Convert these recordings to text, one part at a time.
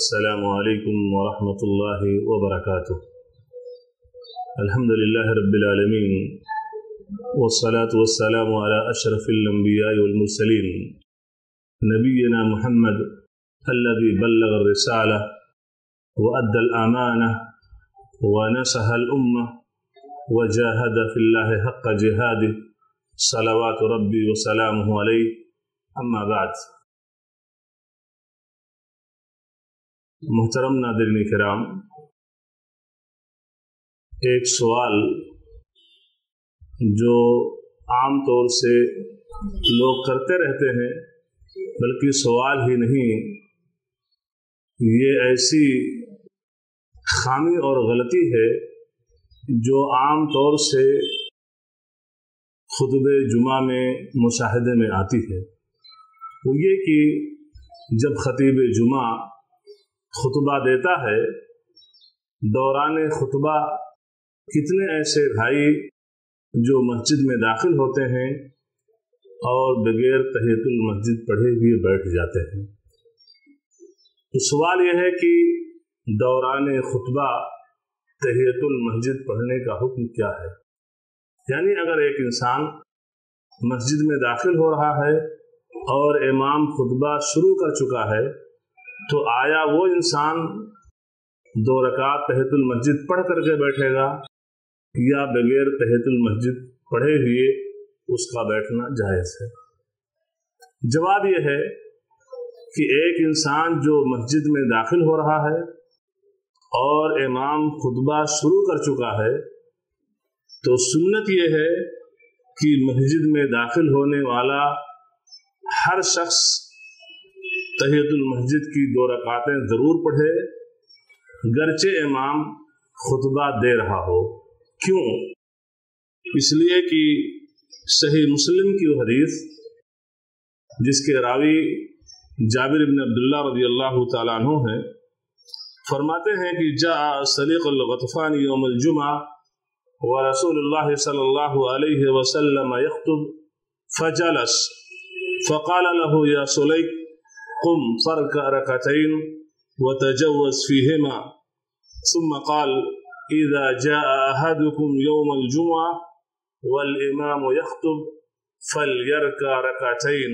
السلام عليكم ورحمة الله وبركاته. الحمد لله رب العالمين والصلاة والسلام على أشرف الأنبياء والمرسلين. نبينا محمد الذي بلغ الرسالة وأدى الأمانة ونصح الأمة وجاهد في الله حق جهاده صلوات ربي وسلامه عليه. أما بعد محترم ناظرین کرام، ایک سوال جو عام طور سے لوگ کرتے رہتے ہیں، بلکہ سوال ہی نہیں، یہ ایسی خامی اور غلطی ہے جو عام طور سے خطب جمعہ میں مشاہدے میں آتی ہے۔ وہ یہ کہ جب خطیب جمعہ خطبہ دیتا ہے، دوران خطبہ کتنے ایسے بھائی جو مسجد میں داخل ہوتے ہیں اور بغیر تحیت المسجد پڑھے ہوئے بیٹھ جاتے ہیں۔ تو سوال یہ ہے کہ دوران خطبہ تحیت المسجد پڑھنے کا حکم کیا ہے؟ یعنی اگر ایک انسان مسجد میں داخل ہو رہا ہے اور امام خطبہ شروع کر چکا ہے تو آیا وہ انسان دو رکعت تحت المسجد پڑھ کر کے بیٹھے گا یا بغیر تحت المسجد پڑھے ہوئے اس کا بیٹھنا جائز ہے۔ جواب یہ ہے کہ ایک انسان جو مسجد میں داخل ہو رہا ہے اور امام خطبہ شروع کر چکا ہے تو سنت یہ ہے کہ مسجد میں داخل ہونے والا ہر شخص تحیت المسجد کی دو رکعتیں ضرور پڑھے۔ گرچہ امام خطبہ دے رہا ہو۔ کیوں؟ اس لیے کہ صحیح مسلم کی وہ حدیث، جس کے راوی جابر ابن عبداللہ رضی اللہ تعالیٰ عنہ ہیں، فرماتے ہیں کہ جا سلیق الغطفان یوم الجمعہ ورسول اللہ صلی اللہ علیہ وسلم یخطب، فجلس، فقال له يا سلیق قم فرك ركعتين وتجوز فيهما. ثم قال إذا جاء أحدكم يوم الجمعة والإمام يخطب فليركع ركعتين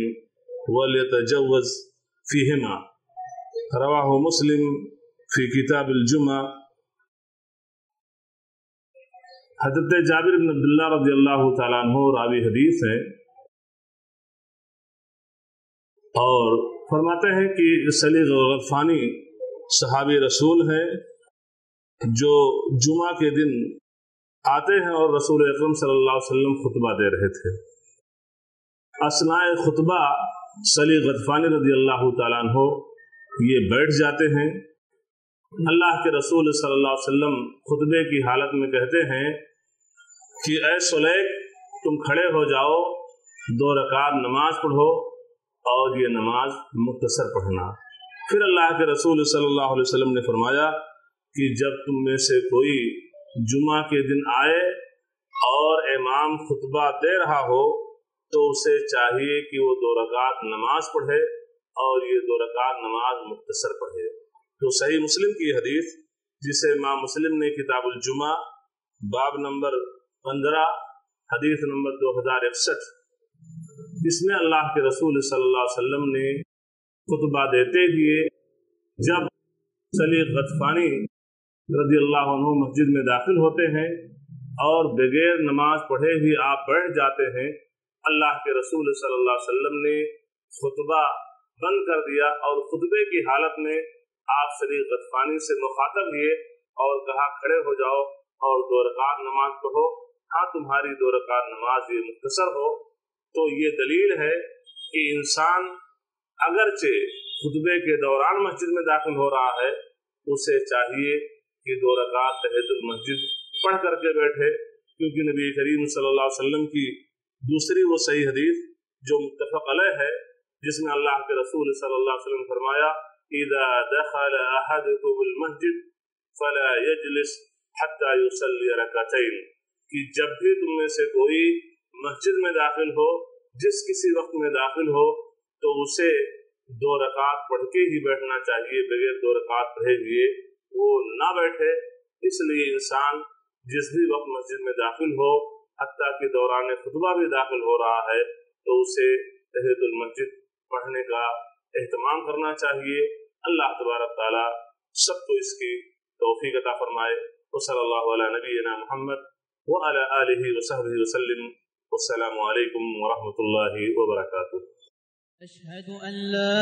وليتجوز فيهما. رواه مسلم في كتاب الجمعة. حضرت جابر بن عبداللہ رضی اللہ تعالیٰ عنہ راوی حدیث ہیں اور فرماتے ہیں کہ سلیغ غفانی صحابی رسول ہیں جو جمعہ کے دن آتے ہیں اور رسول اکرم صلی اللہ علیہ وسلم خطبہ دے رہے تھے۔ اسناء خطبہ سلی غطفانی رضی اللہ تعالیٰ عنہ یہ بیٹھ جاتے ہیں۔ اللہ کے رسول صلی اللہ علیہ وسلم خطبے کی حالت میں کہتے ہیں کہ اے سلیق، تم کھڑے ہو جاؤ، دو رکعت نماز پڑھو۔ اور یہ نماز مختصر پڑھنا۔ پھر اللہ کے رسول صلی اللہ علیہ وسلم نے فرمایا کہ جب تم میں سے کوئی جمعہ کے دن آئے اور امام خطبہ دے رہا ہو تو اسے چاہیے کہ وہ دو رکعت نماز پڑھے اور یہ دو رکعت نماز مختصر پڑھے۔ تو صحیح مسلم کی حدیث جسے امام مسلم نے کتاب الجمعہ باب نمبر پندرہ، حدیث نمبر دو ہزار اکسٹھ۔ جس میں اللہ کے رسول صلی اللہ علیہ وسلم نے خطبہ دیتے ہوئے جب سلی غطفانی رضی اللہ عنہ مسجد میں داخل ہوتے ہیں اور بغیر نماز پڑھے ہی آپ بیٹھ جاتے ہیں، اللہ کے رسول صلی اللہ علیہ وسلم نے خطبہ بند کر دیا اور خطبے کی حالت میں آپ سلی غطفانی سے مخاطب لیے اور کہا، کھڑے ہو جاؤ اور دو رکعت نماز پڑھو ہاں تمہاری دو رکعت نماز یہ مختصر ہو۔ تو یہ دلیل ہے کہ انسان اگرچہ خطبے کے دوران مسجد میں داخل ہو رہا ہے، اسے چاہیے کہ دو رکعت تحت المسجد پڑھ کر کے بیٹھے، کیونکہ نبی کریم صلی اللہ علیہ وسلم کی دوسری وہ صحیح حدیث جو متفق علیہ ہے، جس میں اللہ کے رسول صلی اللہ علیہ وسلم فرمایا، اذا دخل احدكم المسجد فلا يجلس حتى يصلي ركعتين کہ جب بھی تم میں سے کوئی مسجد میں داخل ہو، جس کسی وقت میں داخل ہو، تو اسے دو رکعت پڑھ کے ہی بیٹھنا چاہیے، بغیر دو رکعت پڑھے ہوئے۔ وہ نہ بیٹھے، اس لیے انسان جس بھی وقت مسجد میں داخل ہو، حتیٰ کہ دوران خطبہ بھی داخل ہو رہا ہے، تو اسے تحید المسجد پڑھنے کا اہتمام کرنا چاہیے۔ اللہ تبارک تعالیٰ سب کو اس کی توفیق عطا فرمائے۔ صلی اللہ علیہ نبینا محمد وعلى آله وصحبه وسلم۔ والسلام عليكم ورحمة الله وبركاته. أشهد أن لا